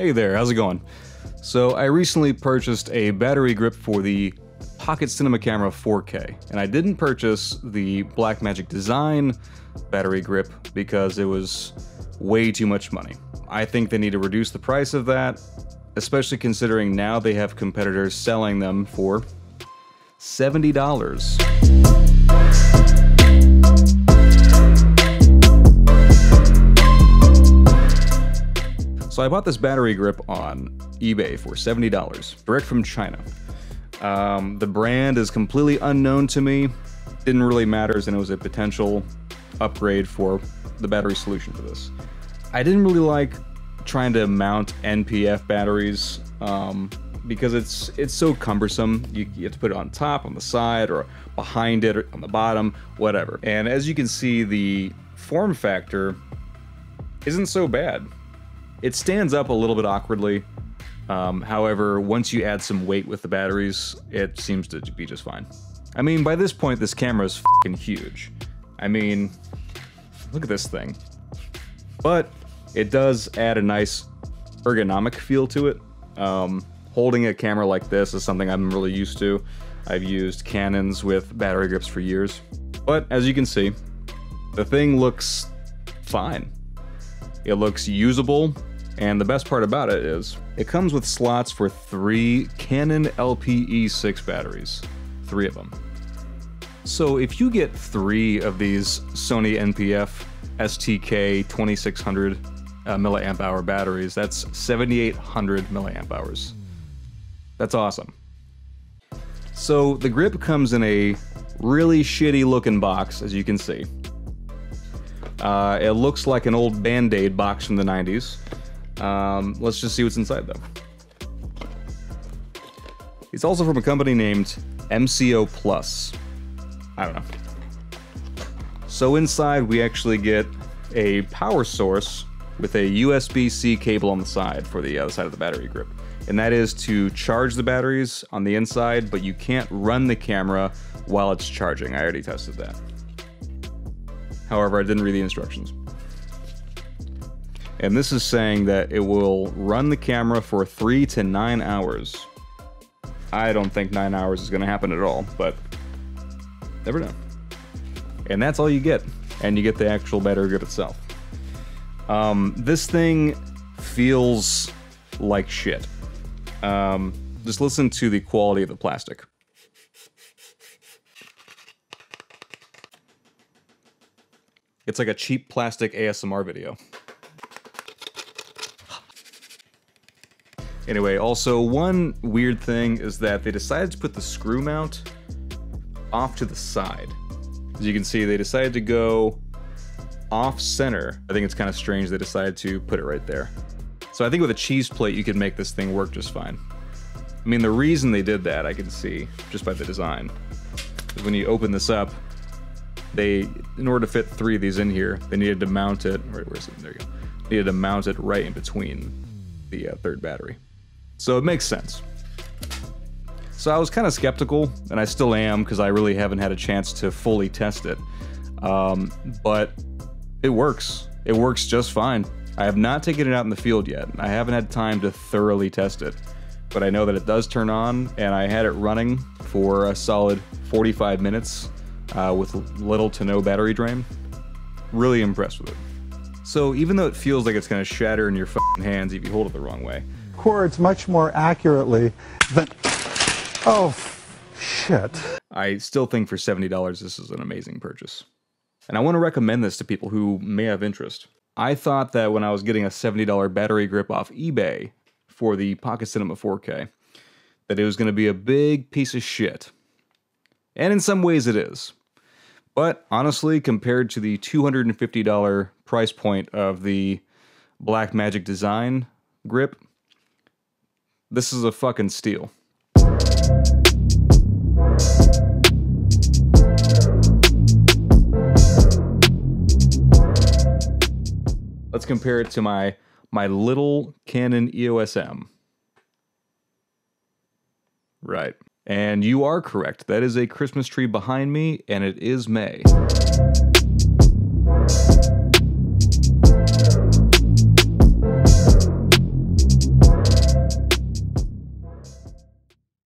Hey there, how's it going? So, I recently purchased a battery grip for the Pocket Cinema Camera 4K, and I didn't purchase the Blackmagic Design battery grip because it was way too much money. I think they need to reduce the price of that, especially considering now they have competitors selling them for $70. So I bought this battery grip on eBay for $70, direct from China. Um, the brand is completely unknown to me. Didn't really matter, and it was a potential upgrade for the battery solution for this. I didn't really like trying to mount NPF batteries um, because it's it's so cumbersome. You, you, have to put it on top, on the side, or behind it, or on the bottom, whatever. And as you can see, the form factor isn't so bad. It stands up a little bit awkwardly. Um, however, once you add some weight with the batteries, it seems to be just fine. I mean, by this point, this camera is fucking huge. I mean, look at this thing. But it does add a nice ergonomic feel to it. Um, holding a camera like this is something I'm really used to. I've used Canons with battery grips for years. But as you can see, the thing looks fine. It looks usable, and the best part about it is, it comes with slots for three Canon LPE6 batteries. Three of them. So if you get three of these Sony NPF STK 2600 uh, milliamp hour batteries, that's 7800 milliamp hours. That's awesome. So the grip comes in a really shitty looking box, as you can see. Uh, it looks like an old Band-Aid box from the 90s. Um, let's just see what's inside, though. It's also from a company named MCO Plus. I don't know. So inside, we actually get a power source with a USB-C cable on the side for the other side of the battery grip. And that is to charge the batteries on the inside, but you can't run the camera while it's charging. I already tested that. However, I didn't read the instructions. And this is saying that it will run the camera for three to nine hours. I don't think nine hours is going to happen at all, but never know. And that's all you get. And you get the actual battery grip itself. Um, this thing feels like shit. Um, just listen to the quality of the plastic. It's like a cheap plastic ASMR video. Anyway, also one weird thing is that they decided to put the screw mount off to the side. As you can see, they decided to go off center. I think it's kind of strange they decided to put it right there. So I think with a cheese plate, you could make this thing work just fine. I mean, the reason they did that, I can see just by the design. Is when you open this up, they, in order to fit three of these in here, they needed to mount it, where, where's it, there you go. Needed to mount it right in between the uh, third battery. So it makes sense. So I was kind of skeptical, and I still am because I really haven't had a chance to fully test it. Um, but it works. It works just fine. I have not taken it out in the field yet. I haven't had time to thoroughly test it, but I know that it does turn on, and I had it running for a solid 45 minutes uh, with little to no battery drain. Really impressed with it. So even though it feels like it's going to shatter in your hands if you hold it the wrong way, chords much more accurately than. Oh, shit. I still think for $70, this is an amazing purchase. And I want to recommend this to people who may have interest. I thought that when I was getting a $70 battery grip off eBay for the Pocket Cinema 4K, that it was going to be a big piece of shit. And in some ways it is. But honestly, compared to the $250 price point of the Black Magic Design grip, this is a fucking steal. Let's compare it to my my little Canon EOS M. Right. And you are correct. That is a Christmas tree behind me, and it is May.